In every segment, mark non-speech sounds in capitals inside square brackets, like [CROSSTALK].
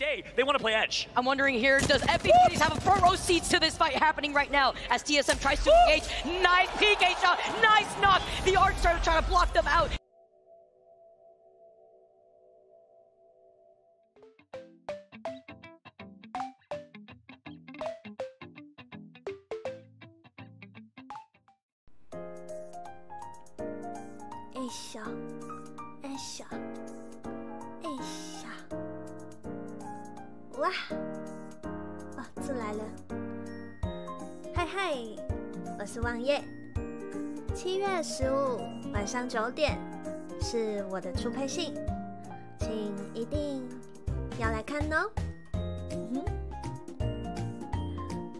stay. They want to play Edge. I'm wondering here, does FBG have a front row seats to this fight happening right now as TSM tries to engage? Nice PK shot, nice knock. The Arc Star trying to block them out. Aisha, Aisha, Aisha. 哇！哦，字来了。嗨嗨，我是望叶。七月十五晚上九点是我的初配信，请一定要来看哦。嗯，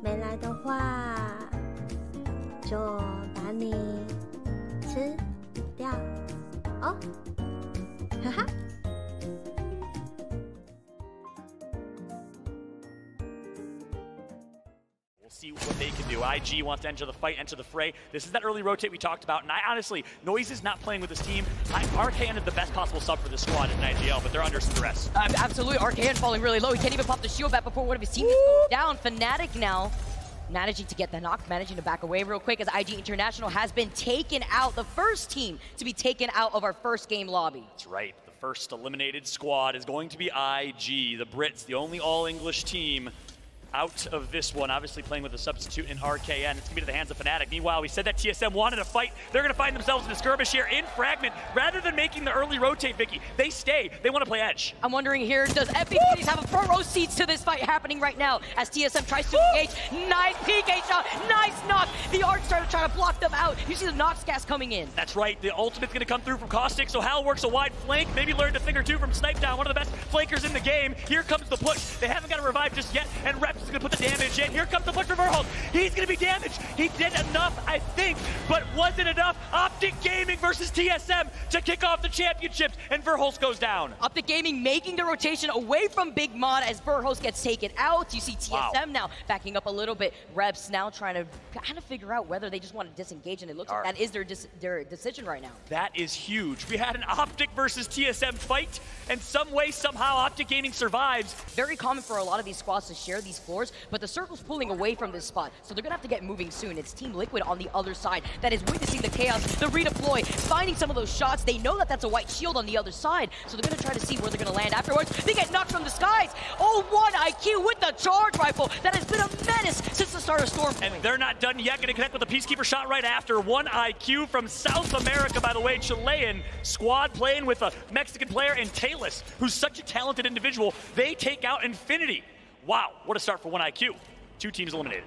没来的话就把你吃掉哦，哈哈。See what they can do. IG wants to enter the fight, enter the fray. This is that early rotate we talked about, and I honestly, Noise is not playing with this team. I, RKN is the best possible sub for this squad in IGL, but they're under stress. Um, absolutely, Arcane falling really low. He can't even pop the shield back before one of his teammates goes down. Fnatic now managing to get the knock, managing to back away real quick as IG International has been taken out. The first team to be taken out of our first game lobby. That's right. The first eliminated squad is going to be IG, the Brits, the only all-English team out of this one. Obviously playing with a substitute in RKN. It's going to be to the hands of Fnatic. Meanwhile, we said that TSM wanted a fight. They're going to find themselves in a skirmish here in Fragment. Rather than making the early rotate, Vicky, they stay. They want to play Edge. I'm wondering here, does FB have a front row seats to this fight happening right now as TSM tries to engage? Nice PK shot, nice knock. The Arc Star trying to block them out. You see the Nox gas coming in. That's right. The ultimate's going to come through from Caustic, so Hal works a wide flank. Maybe learned a thing or two from Snip3down, one of the best flankers in the game. Here comes the push. They haven't got a revive just yet, and Reps is going to put the damage in. Here comes the push from Verhulst. He's going to be damaged. He did enough, I think, but wasn't enough? Optic Gaming versus TSM to kick off the championships, and Verhulst goes down. Optic Gaming making the rotation away from Big Maude as Verhulst gets taken out. You see TSM Wow. now backing up a little bit. Reps now trying to kind of figure out whether they just want to disengage, and it looks like that is their, dis- their decision right now. That is huge. We had an Optic versus TSM fight, and some way, somehow, Optic Gaming survives. Very common for a lot of these squads to share these but the circle's pulling away from this spot, so they're gonna have to get moving soon. It's Team Liquid on the other side that is witnessing the chaos, the redeploy, finding some of those shots. They know that that's a white shield on the other side, so they're gonna try to see where they're gonna land afterwards. They get knocked from the skies. Oh, one IQ with the charge rifle that has been a menace since the start of Storm. And they're not done yet. To connect with a Peacekeeper shot right after. One IQ from South America, by the way. Chilean squad playing with a Mexican player in Talus, who's such a talented individual. They take out Infinity. Wow, what a start for one IQ. Two teams eliminated.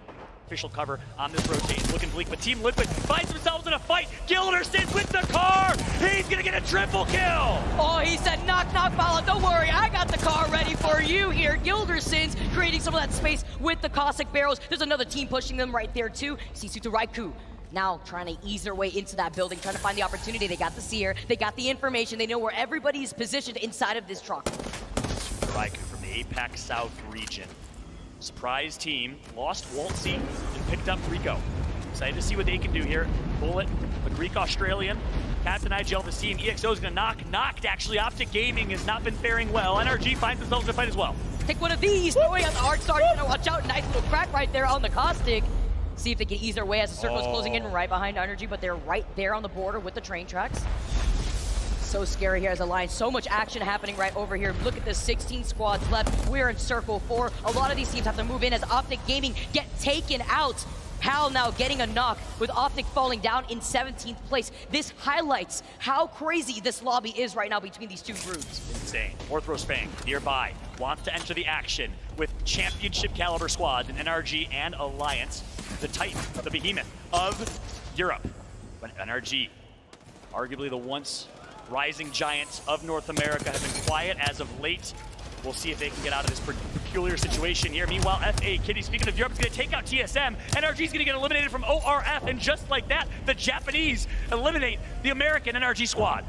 Official cover on this rotation. Looking bleak, but Team Liquid finds themselves in a fight. Gilderson's with the car. He's going to get a triple kill. Oh, he said, knock, knock, Bala, don't worry, I got the car ready for you here. Gildersons creating some of that space with the caustic barrels. There's another team pushing them right there too. Sisu to Raikou. Now trying to ease their way into that building, trying to find the opportunity. They got the seer, they got the information, they know where everybody's positioned inside of this truck. Raikou APAC South region. Surprise team, lost Waltzy and picked up Rico. Excited to see what they can do here. Bullet, the Greek Australian, Captain IGL, the and EXO is gonna knock. Knocked, actually. Optic Gaming has not been faring well. NRG finds themselves in a fight as well. Take one of these, throwing out the arc star, you know, watch out, nice little crack right there on the caustic. See if they can ease their way as the circle is oh. closing in Oh. right behind Energy, but they're right there on the border with the train tracks. So scary here as a line. So much action happening right over here. Look at the 16 squads left. We're in circle four. A lot of these teams have to move in as Optic Gaming get taken out. Hal now getting a knock with Optic falling down in 17th place. This highlights how crazy this lobby is right now between these two groups. Insane. Orthros Fang nearby wants to enter the action with championship caliber squads in NRG and Alliance. The Titan, the behemoth of Europe. But NRG, arguably the once rising giants of North America, have been quiet as of late. We'll see if they can get out of this peculiar situation here. Meanwhile, FA Kitty, speaking of Europe, is going to take out TSM. NRG is going to get eliminated from ORF, and just like that, the Japanese eliminate the American NRG squad.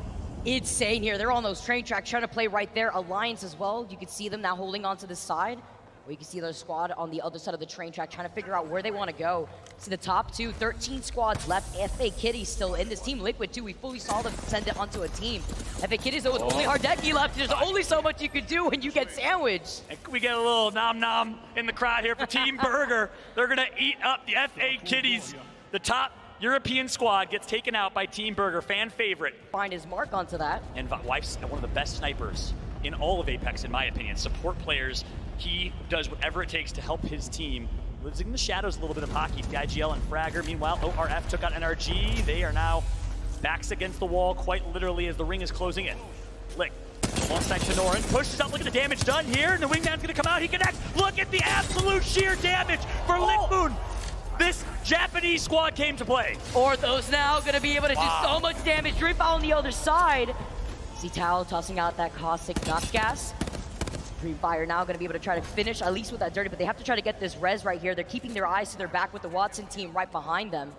insane here. They're on those train tracks trying to play right there. Alliance as well. You can see them now holding onto the side. We can see the squad on the other side of the train track trying to figure out where they want to go. See the top two, 13 squads left. FA Kitty still in this team. Liquid too. We fully saw them send it onto a team. FA Kitty's though with oh. only Hardeki left. There's only so much you can do when you get sandwiched. And we get a little nom nom in the crowd here for Team [LAUGHS] Burger. They're gonna eat up the FA Kitties. The top European squad gets taken out by Team Burger, fan favorite. Find his mark onto that. And Wife's one of the best snipers in all of Apex, in my opinion. Support players he does whatever it takes to help his team. Lives in the shadows a little bit of hockey. The IGL and Fragger. Meanwhile, ORF took out NRG. They are now backs against the wall, quite literally, as the ring is closing in. Lick alongside Tenorin, pushes up. Look at the damage done here, and the wingman's gonna come out. He connects. Look at the absolute sheer damage for oh. Lick Moon. This Japanese squad came to play. Orthos now gonna be able to wow. do so much damage. Drip on the other side. See Tao tossing out that caustic knock gas. Dreamfire now going to be able to try to finish at least with that dirty, but they have to try to get this res right here. They're keeping their eyes to their back with the Watson team right behind them.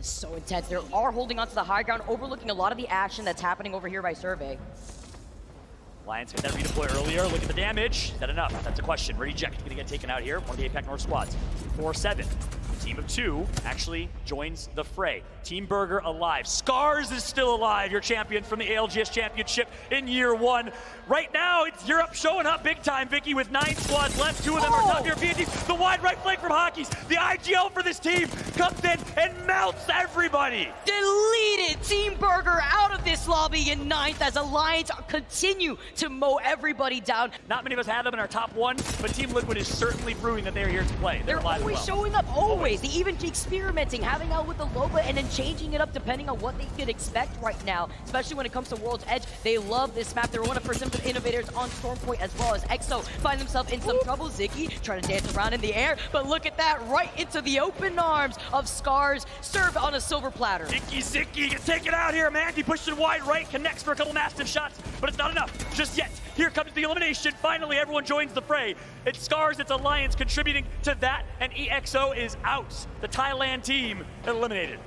So intense. They are holding onto the high ground, overlooking a lot of the action that's happening over here by Survey. Lions hit that redeploy earlier. Look at the damage. Is that enough? That's a question. Reject going to get taken out here. One of the APAC North squads. 4-7. Team of two actually joins the fray. Team Burger alive. Scars is still alive, your champion from the ALGS Championship in year one. Right now, it's Europe showing up big time, Vicky, with nine squads left. Two of them oh. are top teams. The wide right flank from Hakis. The IGL for this team comes in and melts everybody. Deleted Team Burger out of this lobby in ninth as Alliance continue to mow everybody down. Not many of us have them in our top one, but Team Liquid is certainly proving that they're here to play. They're, they're always well. showing up, always. They even experimenting, having out with the Loba and then changing it up depending on what they could expect right now, especially when it comes to World's Edge. They love this map. They're one of the innovators on Stormpoint as well as EXO find themselves in some Ooh. trouble. Ziggy trying to dance around in the air, but look at that, right into the open arms of Scars, served on a silver platter. Zicky, Zicky gets taken out here, man. He pushed it wide right, connects for a couple massive shots, but it's not enough just yet. Here comes the elimination. Finally, everyone joins the fray. It's Scars, it's Alliance contributing to that, and EXO is out. The Thailand team eliminated.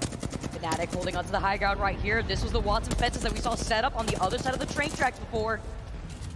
Fnatic holding onto the high ground right here. This was the Watson fences that we saw set up on the other side of the train tracks before.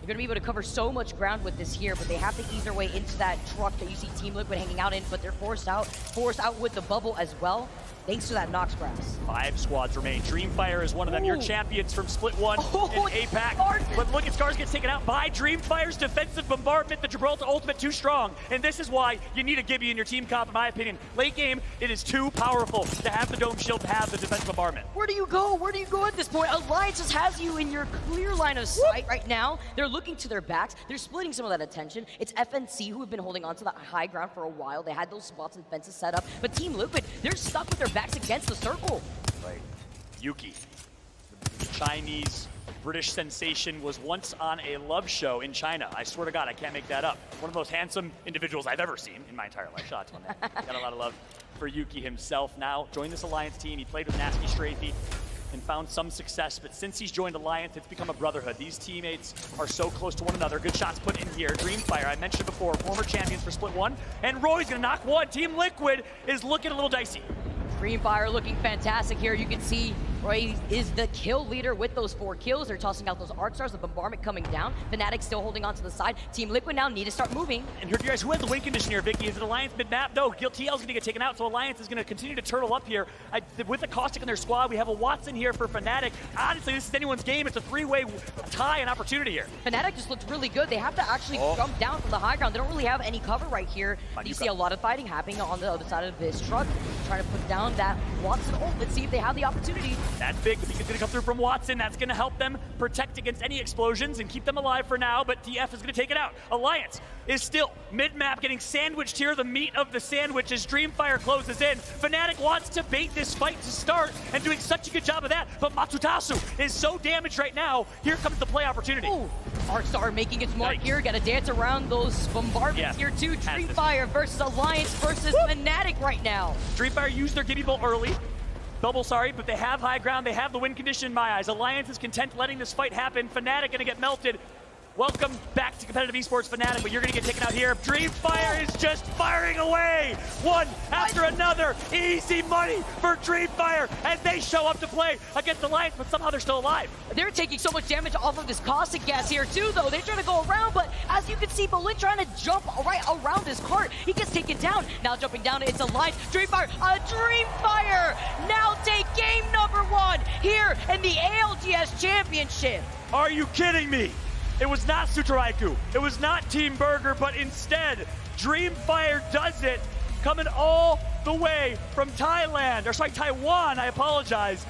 They're going to be able to cover so much ground with this here, but they have to ease their way into that truck that you see Team Liquid hanging out in, but they're forced out, forced out with the bubble as well thanks to that Nox gas. Five squads remain. Dreamfire is one of them. Ooh. Your champions from Split 1 [LAUGHS] oh, in APAC. But look at Scars gets taken out by Dreamfire's defensive bombardment. The Gibraltar ultimate too strong. And this is why you need a Gibby in your team comp, in my opinion. Late game, it is too powerful to have the Dome Shield to have the defensive bombardment. Where do you go? Where do you go at this point? Alliance just has you in your clear line of sight Whoop. right now. They're looking to their backs. They're splitting some of that attention. It's FNC who have been holding on to the high ground for a while. They had those spots and fences set up. But Team Liquid, they're stuck with their backs against the circle. Right. Yuki, the Chinese British sensation, was once on a love show in China. I swear to God, I can't make that up. One of the most handsome individuals I've ever seen in my entire life. Shots on that. Got a lot of love for Yuki himself. Now joined this Alliance team. He played with Nasty Strafey and found some success, but since he's joined Alliance, it's become a brotherhood. These teammates are so close to one another. Good shots put in here. Dreamfire, I mentioned before, former champions for Split 1, and Roy's gonna knock one. Team Liquid is looking a little dicey. Dreamfire looking fantastic here. You can see Roy is the kill leader with those four kills. They're tossing out those arc stars, the bombardment coming down. Fnatic still holding on to the side. Team Liquid now need to start moving. And here, you guys, who has the win condition here, Vicky? Is it Alliance mid-map? No, Guilty TL is going to get taken out, so Alliance is going to continue to turtle up here. I, with the Caustic in their squad, we have a Watson here for Fnatic. Honestly, this is anyone's game. It's a three-way tie and opportunity here. Fnatic just looked really good. They have to actually oh. jump down from the high ground. They don't really have any cover right here. You see a lot of fighting happening on the other side of this truck, trying to put down that Watson ult. Let's see if they have the opportunity. That's big because going to come through from Watson. That's going to help them protect against any explosions and keep them alive for now, but DF is going to take it out. Alliance is still mid-map getting sandwiched here. The meat of the sandwich as Dreamfire closes in. Fnatic wants to bait this fight to start and doing such a good job of that, but Matutasu is so damaged right now. Here comes the play opportunity. Ooh. Arcstar making its mark here. Got to dance around those bombardments yeah. here too. Dreamfire versus Alliance versus Woo! Fnatic right now. Dreamfire used their Gibby Bolt early. Bubble, sorry, but they have high ground. They have the win condition in my eyes. Alliance is content letting this fight happen. Fnatic gonna get melted. Welcome back to competitive esports Fnatic, but you're gonna get taken out here. Dreamfire is just firing away, one after another. Easy money for Dreamfire as they show up to play against Alliance, but somehow they're still alive. They're taking so much damage off of this caustic gas here too, though. They're trying to go around, but as you can see, Bolin trying to jump right around this cart. He gets taken down. Now jumping down, it's Alliance. Dreamfire, a Dreamfire! Now take game number one here in the ALGS Championship. Are you kidding me? It was not Sutaraiku. It was not Team Burger, but instead, Dreamfire does it, coming all the way from Thailand, or sorry, Taiwan, I apologize,